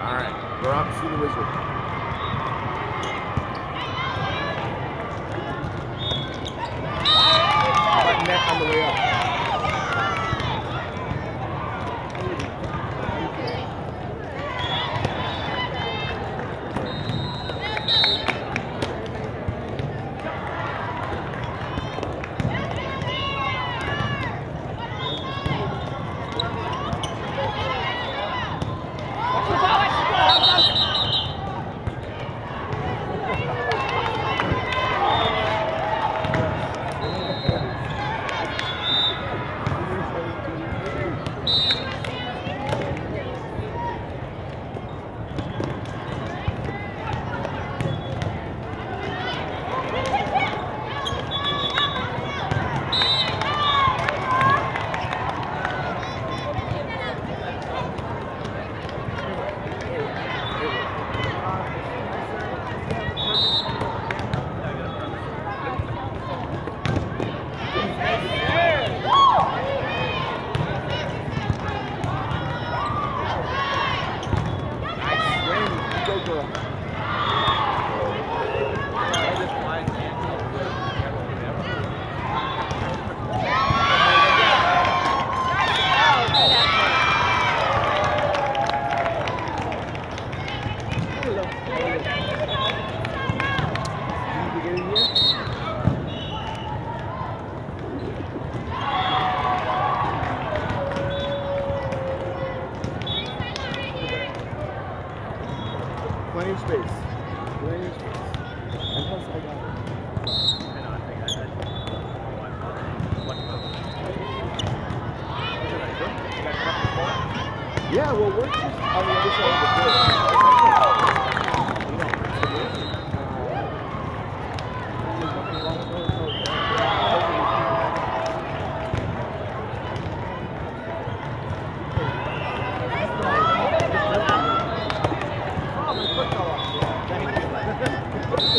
All right, we're off to see the wizard. Space. Of space.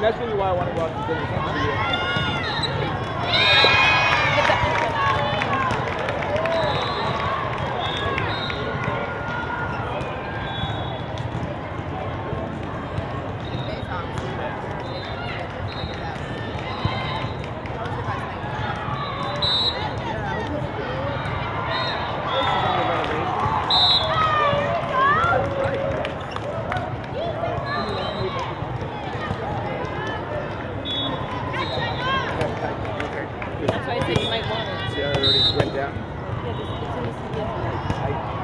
that's really why I want to go out to dinner. はい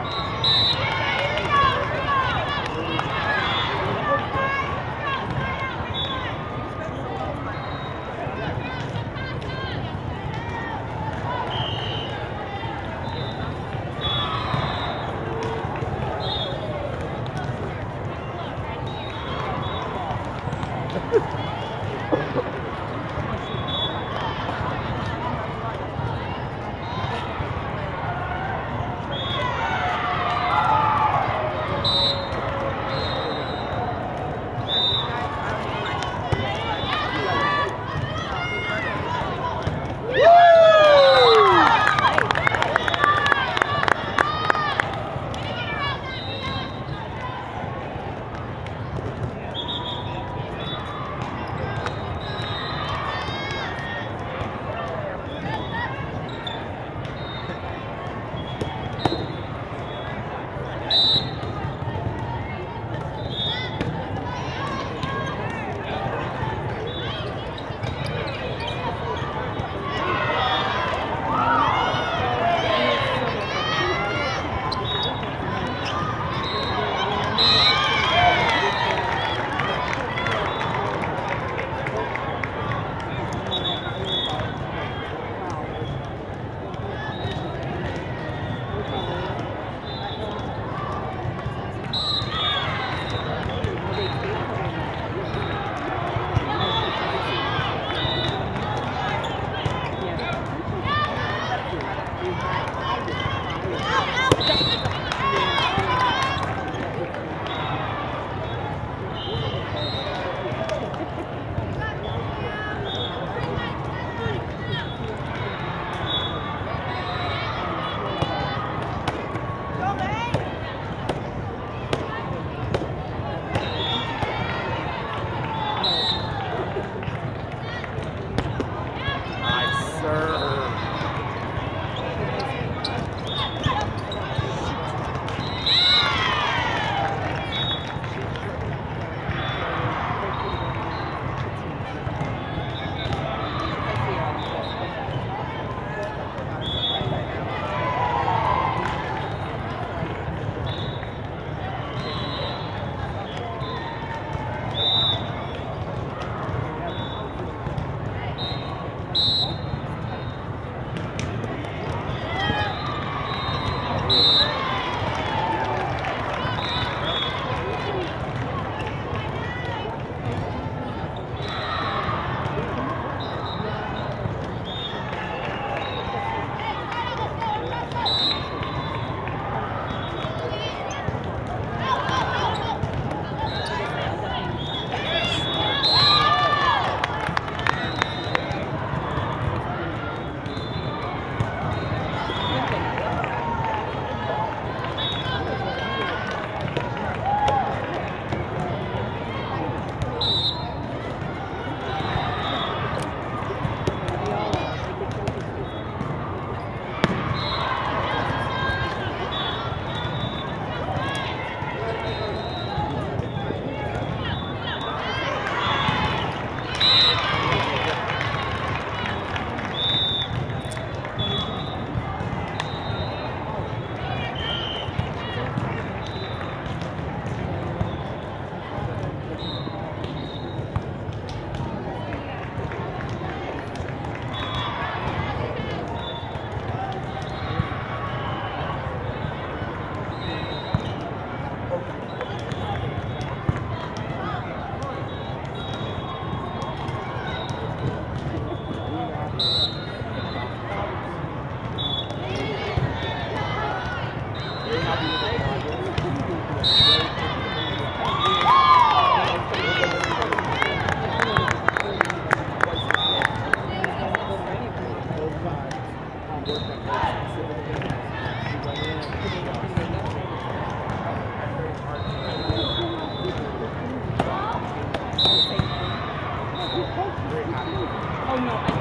Oh no,